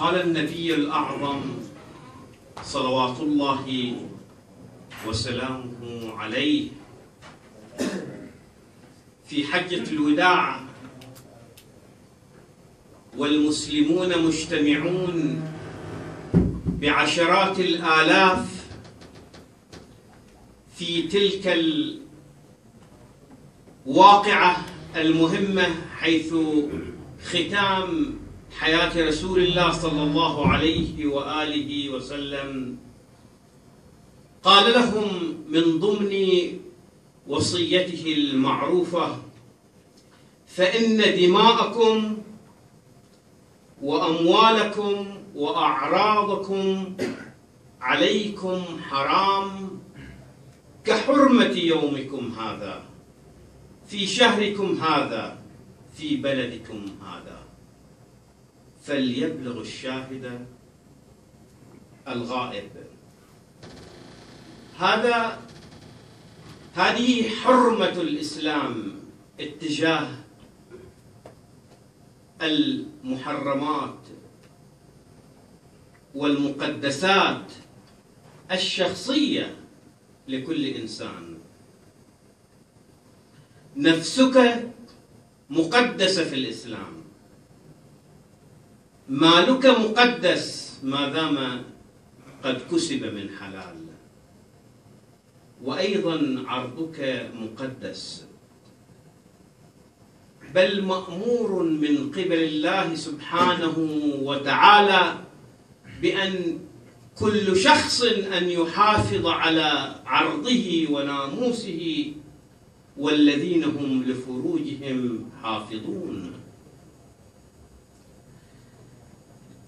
قال النبي الأعظم صلوات الله وسلامه عليه. في حجة الوداع والمسلمون مجتمعون بعشرات الآلاف في تلك الواقعة المهمة حيث ختام حياة رسول الله صلى الله عليه وآله وسلم. قال لهم من ضمن وصيته المعروفة فإن دماءكم وأموالكم وأعراضكم عليكم حرام كحرمة يومكم هذا في شهركم هذا في بلدكم هذا. فليبلغ الشاهد الغائب. هذا هذه حرمة الإسلام اتجاه المحرمات والمقدسات الشخصية لكل إنسان. نفسك مقدسة في الإسلام. مالك مقدس ما دام قد كسب من حلال. وأيضا عرضك مقدس. بل مأمور من قبل الله سبحانه وتعالى بأن كل شخص أن يحافظ على عرضه وناموسه والذين هم لفروجهم حافظون.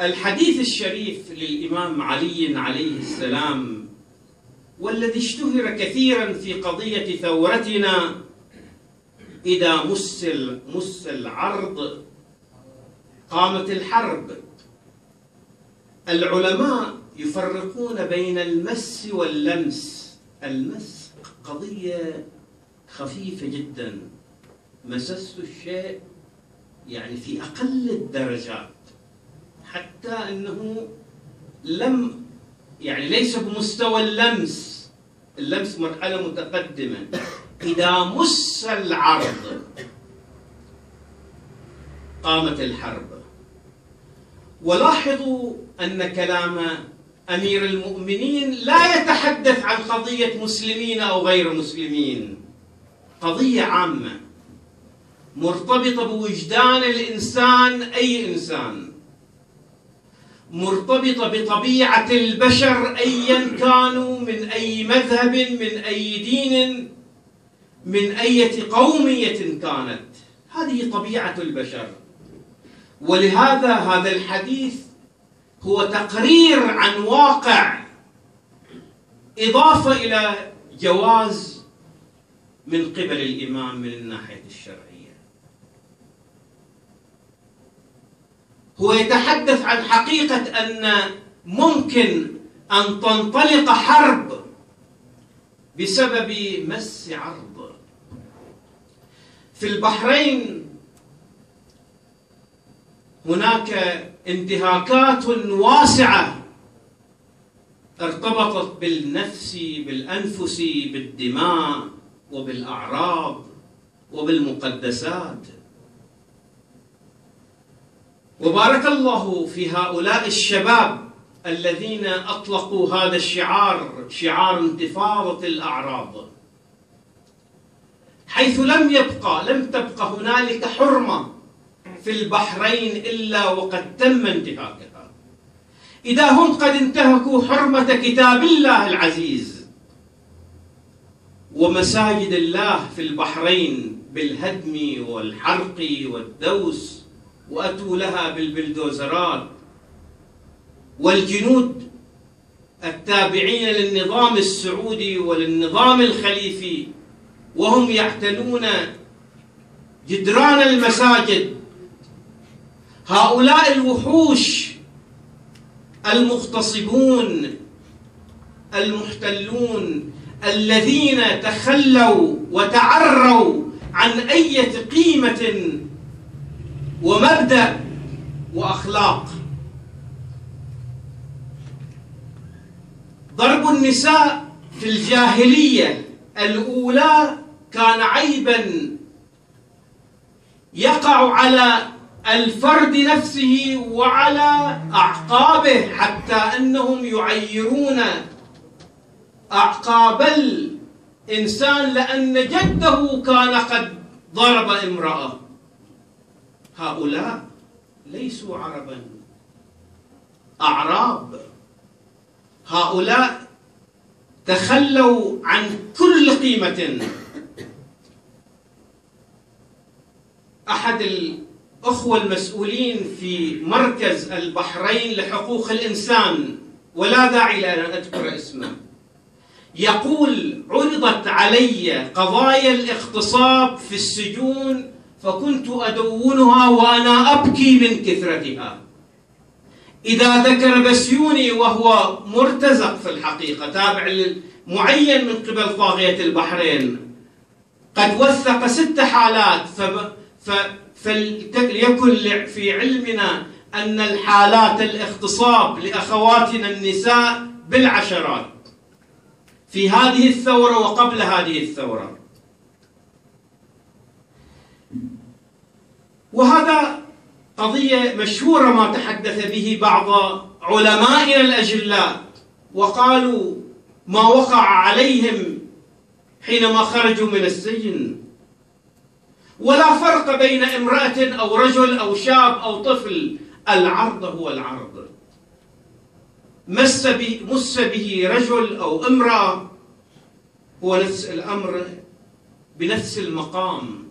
الحديث الشريف للإمام علي عليه السلام والذي اشتهر كثيرا في قضية ثورتنا إذا مس مس العرض قامت الحرب. العلماء يفرقون بين المس واللمس. المس قضية خفيفة جدا. مسست الشيء يعني في أقل الدرجات. حتى أنه لم يعني ليس بمستوى اللمس. اللمس مرحلة متقدمة. إذا مس العرض قامت الحرب. ولاحظوا أن كلام أمير المؤمنين لا يتحدث عن قضية مسلمين أو غير مسلمين. قضية عامة مرتبطة بوجدان الإنسان أي إنسان. مرتبطة بطبيعة البشر أيا كانوا من أي مذهب من أي دين من أية قومية كانت. هذه طبيعة البشر. ولهذا هذا الحديث هو تقرير عن واقع. إضافة إلى جواز من قبل الإمام من الناحية الشرعية. هو يتحدث عن حقيقة أن ممكن أن تنطلق حرب بسبب مس عرض. في البحرين هناك انتهاكات واسعة ارتبطت بالنفس بالأنفس بالدماء وبالأعراض وبالمقدسات. وبارك الله في هؤلاء الشباب الذين أطلقوا هذا الشعار شعار انتفاضة الأعراض. حيث لم يبقى لم تبقى هنالك حرمة في البحرين إلا وقد تم انتهاكها. إذا هم قد انتهكوا حرمة كتاب الله العزيز ومساجد الله في البحرين بالهدم والحرق والدوس وأتوا لها بالبلدوزرات. والجنود التابعين للنظام السعودي وللنظام الخليفي وهم يعتنون جدران المساجد. هؤلاء الوحوش المغتصبون المحتلون الذين تخلوا وتعروا عن أي قيمة ومبدأ وأخلاق. ضرب النساء في الجاهلية الأولى كان عيبا يقع على الفرد نفسه وعلى أعقابه حتى أنهم يعيرون أعقاب الإنسان لأن جده كان قد ضرب امرأة. هؤلاء ليسوا عربا. أعراب. هؤلاء تخلوا عن كل قيمة. أحد الأخوة المسؤولين في مركز البحرين لحقوق الإنسان ولا داعي لأن أذكر اسمه يقول عرضت علي قضايا الاغتصاب في السجون فكنت أدونها وأنا أبكي من كثرتها. إذا ذكر بسيوني وهو مرتزق في الحقيقة تابع معين من قبل طاغية البحرين قد وثق ست حالات فليكن في علمنا أن الحالات الاغتصاب لأخواتنا النساء بالعشرات. في هذه الثورة وقبل هذه الثورة. وهذا قضية مشهورة ما تحدث به بعض علمائنا الأجلاء وقالوا ما وقع عليهم حينما خرجوا من السجن. ولا فرق بين امرأة أو رجل أو شاب أو طفل العرض هو العرض. مس به, مس به رجل أو امرأة هو نفس الأمر بنفس المقام.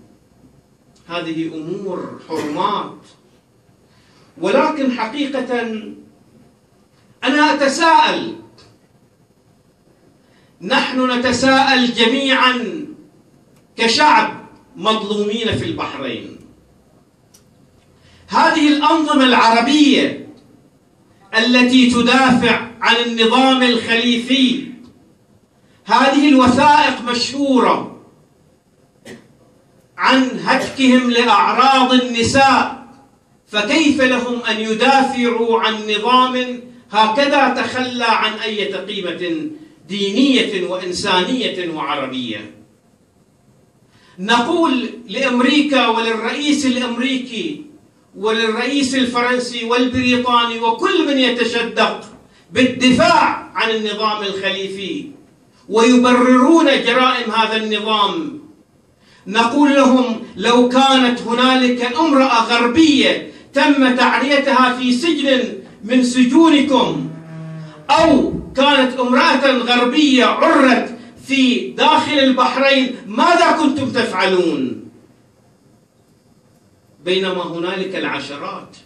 هذه أمور حرمات. ولكن حقيقة أنا أتساءل. نحن نتساءل جميعا كشعب مظلومين في البحرين. هذه الأنظمة العربية التي تدافع عن النظام الخليفي هذه الوثائق مشهورة. عن هتكهم لأعراض النساء فكيف لهم أن يدافعوا عن نظام هكذا تخلى عن أي قيمة دينية وإنسانية وعربية؟ نقول لأمريكا وللرئيس الأمريكي وللرئيس الفرنسي والبريطاني وكل من يتشدق بالدفاع عن النظام الخليفي ويبررون جرائم هذا النظام نقول لهم لو كانت هنالك امرأة غربية تم تعريتها في سجن من سجونكم أو كانت امرأة غربية عرت في داخل البحرين ماذا كنتم تفعلون؟ بينما هنالك العشرات.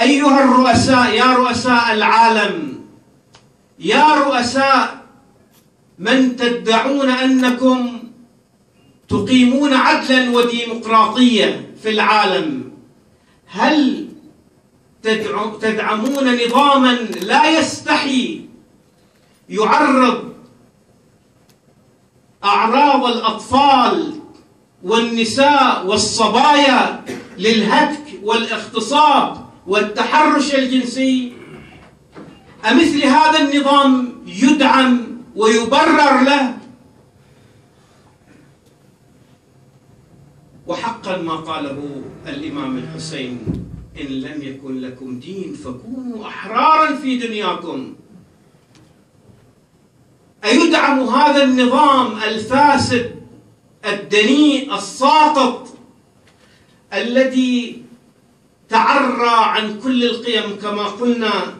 أيها الرؤساء يا رؤساء العالم يا رؤساء من تدعون أنكم تقيمون عدلا وديمقراطيه في العالم؟ هل تدعمون نظاما لا يستحي يعرض أعراض الأطفال والنساء والصبايا للهتك والاغتصاب والتحرش الجنسي؟ أمثل هذا النظام يدعم ويبرر له. وحقا ما قاله الإمام الحسين إن لم يكن لكم دين فكونوا أحرارا في دنياكم. أيدعم هذا النظام الفاسد الدنيء الساقط الذي تعرى عن كل القيم كما قلنا.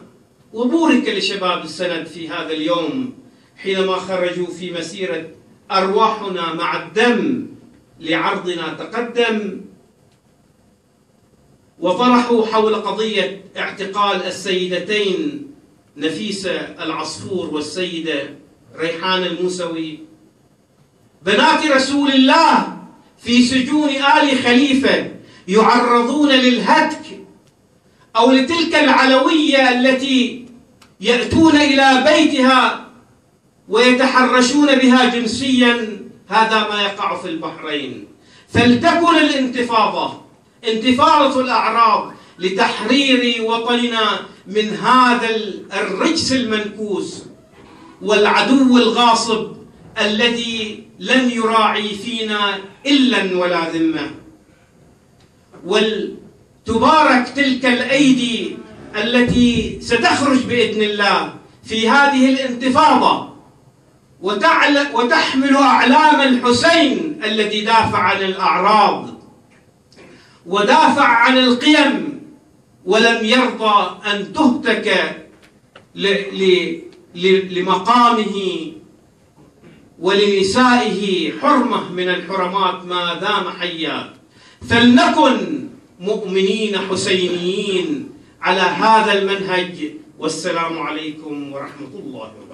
وبورك لشباب السند في هذا اليوم. حينما خرجوا في مسيرة أرواحنا مع الدم لعرضنا تقدم وطرحوا حول قضية اعتقال السيدتين نفيسة العصفور والسيدة ريحان الموسوي. بنات رسول الله في سجون آل خليفة يعرضون للهتك أو لتلك العلوية التي يأتون إلى بيتها ويتحرشون بها جنسيا هذا ما يقع في البحرين. فلتكن الانتفاضة. انتفاضة الأعراض لتحرير وطننا من هذا الرجس المنكوس والعدو الغاصب الذي لن يراعي فينا إلا ولا ذمة. ولتبارك تلك الأيدي التي ستخرج بإذن الله في هذه الانتفاضة. وتحمل أعلام الحسين الذي دافع عن الأعراض ودافع عن القيم ولم يرضى أن تهتك لمقامه ولنسائه حرمة من الحرمات ما دام حيا. فلنكن مؤمنين حسينيين على هذا المنهج والسلام عليكم ورحمة الله وبركاته.